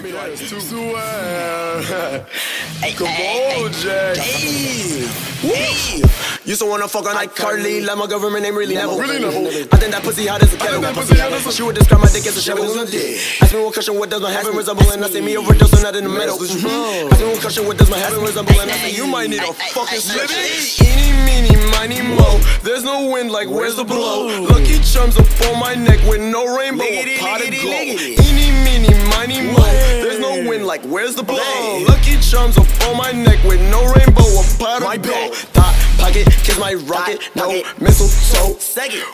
call me that too. Swear. Come on, Jack. Hey, used to wanna fuck on like Carly, like my government name really never. Really. I think that pussy hot as a kettle. that pussy hot as a- She would describe my dick as a shovel on a dick. Ask me what cushion, what does my habit resemble, and I see me overdosing out in the middle. Mhm. Ask me what cushion, what does my habit resemble, and I say you might need a fucking slip. Eeny, meeny, miny, mo. There's no wind, like where's the blow? Lucky Charms up on my neck with no rainbow, pot of gold. Eeny, meeny, miny, mo. There's no wind, like where's the blow? Lucky Charms up on my neck with no rainbow, a pot of gold. Thought pocket, kiss my rocket, no missile, so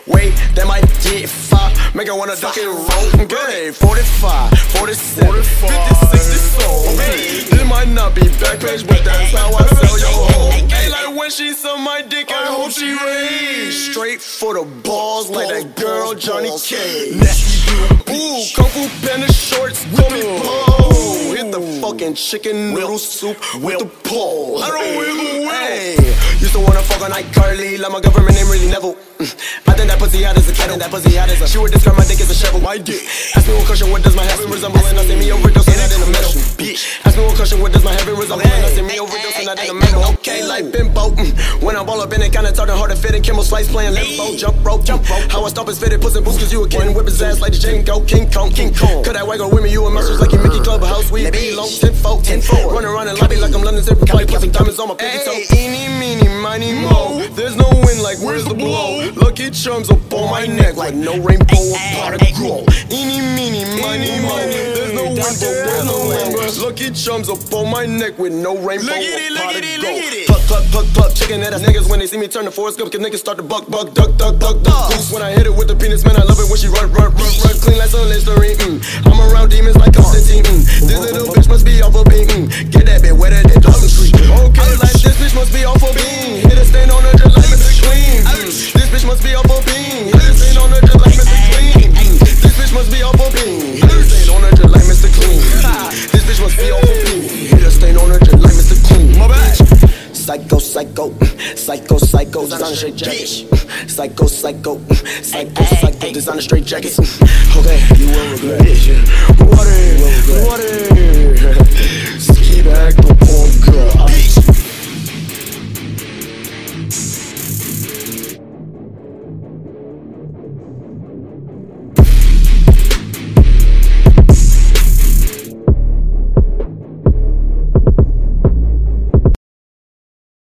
Wait, that might get fire. Make her wanna duck and roll. Great, 45, 47, 50, 60 soul. Hey, it might not be back page, but that's how I sell your hoe. Hey, like when she suck my dick, I hope she raised. Straight for the balls, like that girl Johnny K. Ooh, fucking chicken noodle soup with the pole. I don't wiggle, hey. Used to wanna fuck on like Carly, like my government name really Neville. Mm. I think that pussy hot as a kettle. That pussy hot as a. She would describe my dick as a shovel. My dick. Ask me what cushion, what does my heaven resemble? And I see me overdosing out in the middle. Bitch. Ask me what cushion, what does my heaven resemble? And I see me overdosing out in the middle. Okay, like bimbo. Mm. When I'm all up in it, kinda talking hard to fit in. Kimmel slice playing limbo. Jump rope, jump rope. How I stop is fitted, puss in boots, cause you a kid. Whip his ass like the Django, King Kong, King Kong. Cut that waggle with me, you and muscles like you Mickey diamonds on my pinky toe. Eeny, meeny, miny, mo. There's no wind like where's the blow? Lucky Charms up on my neck like no rainbow or pot of gold. Eeny, meeny, miny, mo. There's no wind, but there's no wind. Lucky Charms up on my neck with no rainbow Look at it, look pot at it, look at it. Pluck, pluck, pluck, pluck. Chicken head ass niggas when they see me turn the forest up, cause niggas start to buck, buck, duck, duck, duck, duck. Goose when I hit it with the penis, man, I love it when she run, run, run, a beam. Hit a stain on her just like Mr. Clean. This bitch must be off a beam. Hit a stain on her just like Mr. Clean. My bad. Psycho, psycho, psycho, psycho, designer straight jackets. Psycho, psycho, psycho, psycho, designer straight jackets. Okay, you will regret it.